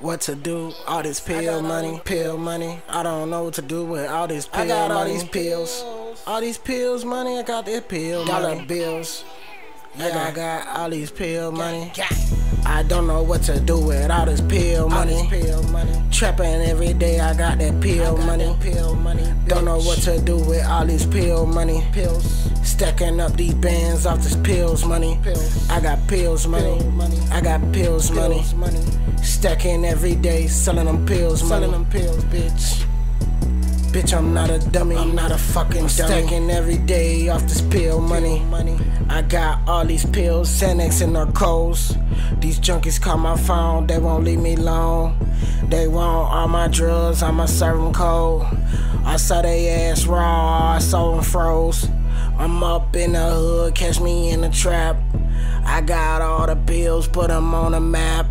what to do. All this pill money, pill money. I don't know what to do with all this pill I got money. all these pills. All these pills money, I got this pill Dollar money. bills. Yeah, I got all these pill money. I don't know what to do with all this pill money. pill money. Trapping every day, I got that pill money. Pill money. Don't know what to do with all these pill money. Pills. Stacking up these bands off this pills money. Pills. I got pills money. Pill money. I got pills, pills money. money. Stacking every day, selling them pills selling money. Selling them pills, bitch. Bitch, I'm not a dummy. I'm not a fucking dummy. Stacking every day off this pill money. money. I got all these pills, Xanax and Norcos. These junkies call my phone, they won't leave me alone. They want all my drugs, I'ma serve them cold. I saw they ass raw, I saw them froze. I'm up in the hood, catch me in the trap. I got all the bills, put them on the map.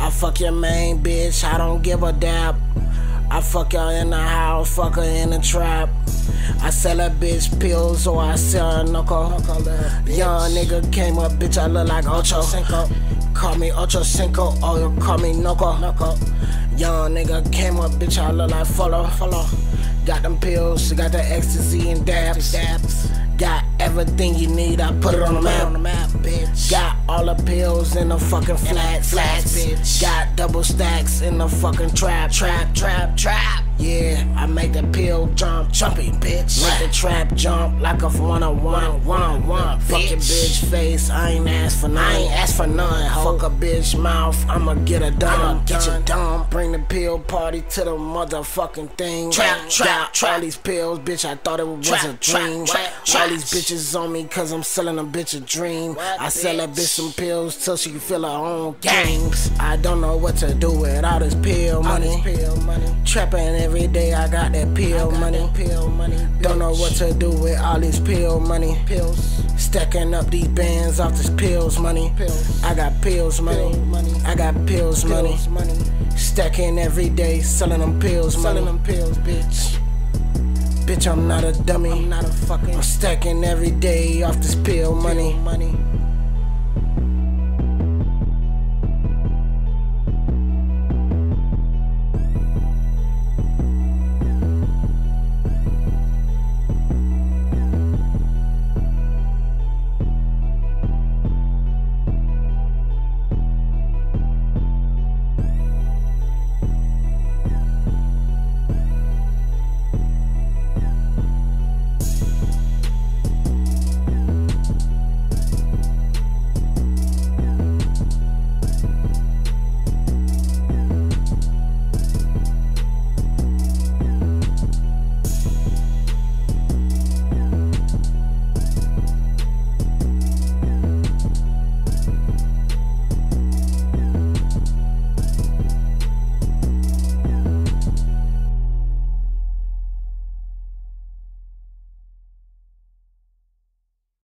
I fuck your main bitch, I don't give a dap. I fuck y'all in the house, fuck her in the trap. I sell a bitch pills or I sell a knuckle. Young nigga came up, bitch, I look like Ocho. Call me Ocho Cinco or you call me Knuckle. Young nigga came up, bitch, I look like Follow. Follow. Got them pills, she got the ecstasy and dabs. dabs. Got everything you need, I put it on the map. On the map bitch. Got all the pills in the fucking flat, flats, bitch. Got double stacks in the fucking trap, trap, trap, trap. Yeah, I make the pill jump, jumpy bitch. Make the trap jump like a one on one, one on one. Fuck your bitch face, I ain't ask for none. I ain't ask for none. Fuck a bitch mouth, I'ma get a done. Get you dumb. Bring the pill party to the motherfucking thing. Trap, trap, trap. All these pills, bitch, I thought it was trap, a dream. Trap, trap, all these bitches on me cause I'm selling a bitch a dream. What, I sell bitch? a bitch some pills till she can feel her own games. I don't know what to do with all this pill money. All this pill money. Trapping Every day I got that pill got money. That pill money. Don't know what to do with all this pill money. Pills. Stacking up these bands off this pills money. Pills. I got pills money. Pill money. I got pills, pills money. money. Stacking every day, selling them pills selling money. Selling them pills, bitch. Bitch, I'm not a dummy. I'm not a fucking. I'm stacking every day off this pill money. Pill money.